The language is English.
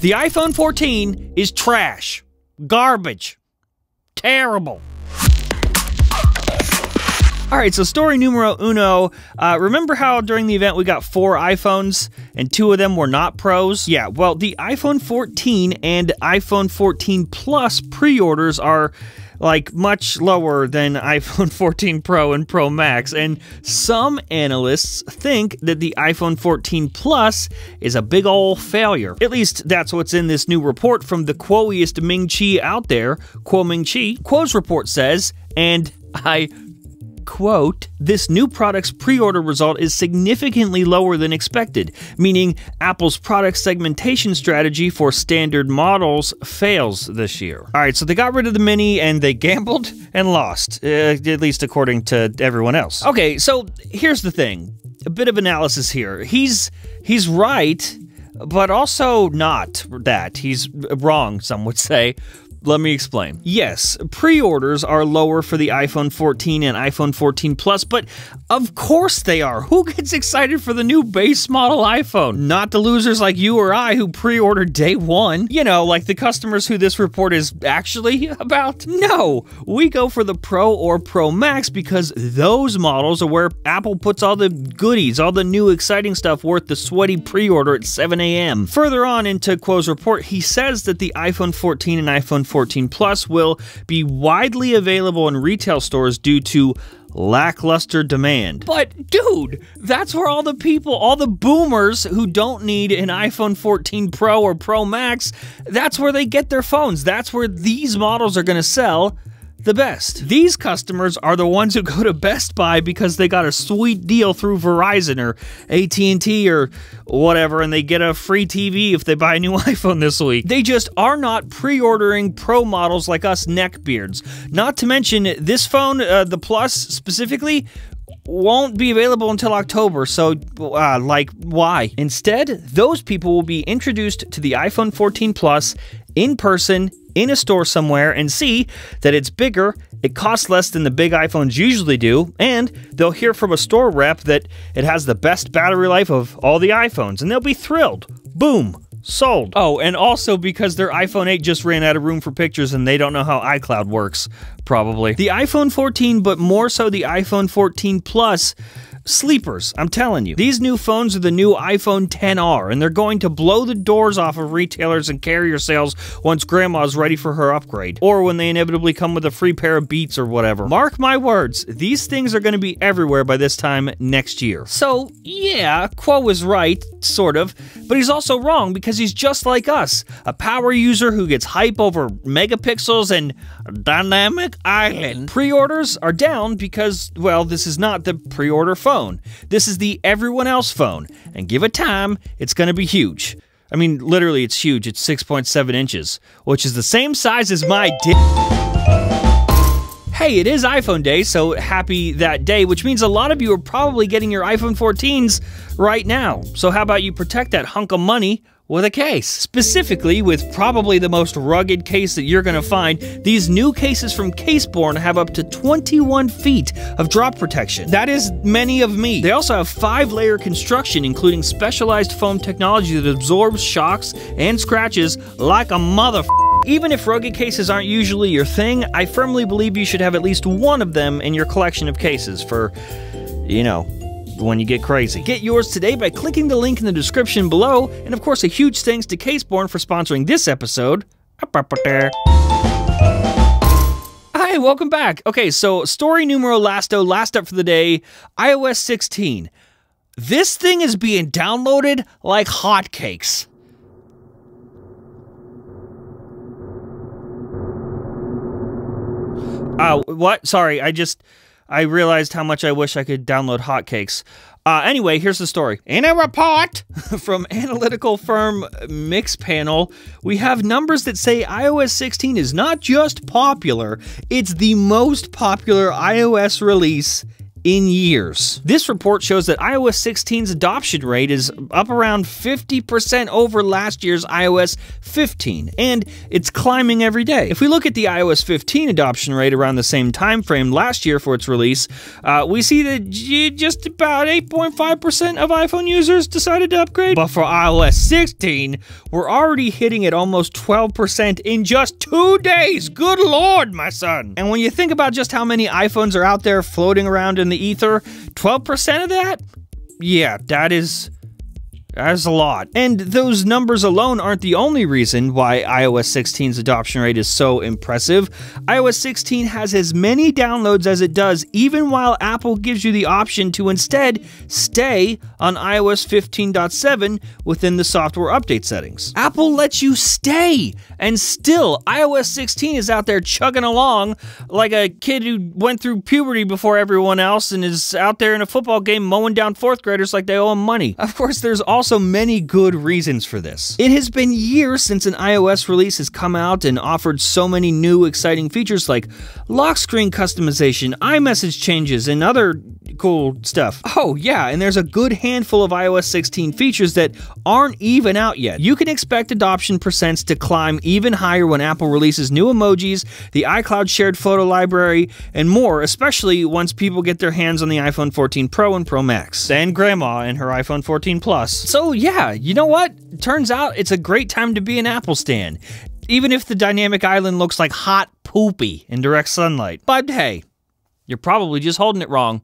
The iPhone 14 is trash, garbage, terrible. All right, so story numero uno. Uh, remember how during the event we got four iPhones and two of them were not pros? Yeah, well, the iPhone 14 and iPhone 14 Plus pre orders are like much lower than iPhone 14 Pro and Pro Max, and some analysts think that the iPhone 14 Plus is a big ol' failure. At least that's what's in this new report from the quoiest Ming Chi out there, Kuo Ming Chi. Kuo's report says, and I quote, this new product's pre order result is significantly lower than expected, meaning Apple's product segmentation strategy for standard models fails this year. All right, so they got rid of the Mini and they gambled and lost, uh, at least according to everyone else. Okay, so here's the thing a bit of analysis here. He's, he's right but also not that. He's wrong, some would say. Let me explain. Yes, pre orders are lower for the iPhone 14 and iPhone 14 Plus, but of course they are. Who gets excited for the new base model iPhone? Not the losers like you or I who pre ordered day one. You know, like the customers who this report is actually about. No, we go for the Pro or Pro Max because those models are where Apple puts all the goodies, all the new exciting stuff worth the sweaty pre order at 7 a.m. Further on into Kuo's report, he says that the iPhone 14 and iPhone 14 Plus will be widely available in retail stores due to lackluster demand. But dude, that's where all the people, all the boomers who don't need an iPhone 14 Pro or Pro Max, that's where they get their phones. That's where these models are going to sell the best. These customers are the ones who go to Best Buy because they got a sweet deal through Verizon or AT&T or whatever and they get a free TV if they buy a new iPhone this week. They just are not pre-ordering pro models like us neckbeards. Not to mention this phone, uh, the Plus specifically, won't be available until October, so, uh, like, why? Instead, those people will be introduced to the iPhone 14 Plus in person in a store somewhere and see that it's bigger, it costs less than the big iPhones usually do, and they'll hear from a store rep that it has the best battery life of all the iPhones, and they'll be thrilled. Boom. Sold. Oh, and also because their iPhone 8 just ran out of room for pictures and they don't know how iCloud works, probably. The iPhone 14, but more so the iPhone 14 Plus Sleepers, I'm telling you. These new phones are the new iPhone 10R, and they're going to blow the doors off of retailers and carrier sales once grandma's ready for her upgrade. Or when they inevitably come with a free pair of Beats or whatever. Mark my words, these things are going to be everywhere by this time next year. So, yeah, Kuo is right, sort of, but he's also wrong because he's just like us. A power user who gets hype over megapixels and dynamic island. Pre-orders are down because, well, this is not the pre-order phone phone. This is the everyone else phone. And give it time, it's going to be huge. I mean, literally, it's huge. It's 6.7 inches, which is the same size as my dick. Hey, it is iPhone day, so happy that day, which means a lot of you are probably getting your iPhone 14s right now. So, how about you protect that hunk of money with a case. Specifically, with probably the most rugged case that you're going to find, these new cases from Caseborne have up to 21 feet of drop protection. That is many of me. They also have five layer construction, including specialized foam technology that absorbs shocks and scratches like a mother. Even if rugged cases aren't usually your thing, I firmly believe you should have at least one of them in your collection of cases for, you know, when you get crazy. Get yours today by clicking the link in the description below, and of course, a huge thanks to CaseBorne for sponsoring this episode. Hi, welcome back. Okay, so story numero lasto, last up for the day iOS 16. This thing is being downloaded like hotcakes. Oh, what? Sorry, I just I realized how much I wish I could download hotcakes. Uh, anyway, here's the story. In a report from analytical firm Mixpanel, we have numbers that say iOS 16 is not just popular, it's the most popular iOS release in years. This report shows that iOS 16's adoption rate is up around 50% over last year's iOS 15, and it's climbing every day. If we look at the iOS 15 adoption rate around the same time frame last year for its release, uh, we see that just about 8.5% of iPhone users decided to upgrade. But for iOS 16, we're already hitting at almost 12% in just two days. Good lord, my son. And when you think about just how many iPhones are out there floating around in the ether, 12% of that? Yeah, that is that's a lot. And those numbers alone aren't the only reason why iOS 16's adoption rate is so impressive. iOS 16 has as many downloads as it does, even while Apple gives you the option to instead stay on iOS 15.7 within the software update settings. Apple lets you stay, and still, iOS 16 is out there chugging along like a kid who went through puberty before everyone else and is out there in a football game mowing down fourth graders like they owe him money. Of course, there's all also many good reasons for this. It has been years since an iOS release has come out and offered so many new exciting features like lock screen customization, iMessage changes, and other cool stuff. Oh, yeah, and there's a good handful of iOS 16 features that aren't even out yet. You can expect adoption percents to climb even higher when Apple releases new emojis, the iCloud shared photo library, and more, especially once people get their hands on the iPhone 14 Pro and Pro Max, and Grandma and her iPhone 14 Plus. So, yeah, you know what? Turns out it's a great time to be an Apple stan, even if the dynamic island looks like hot poopy in direct sunlight. But hey, you're probably just holding it wrong.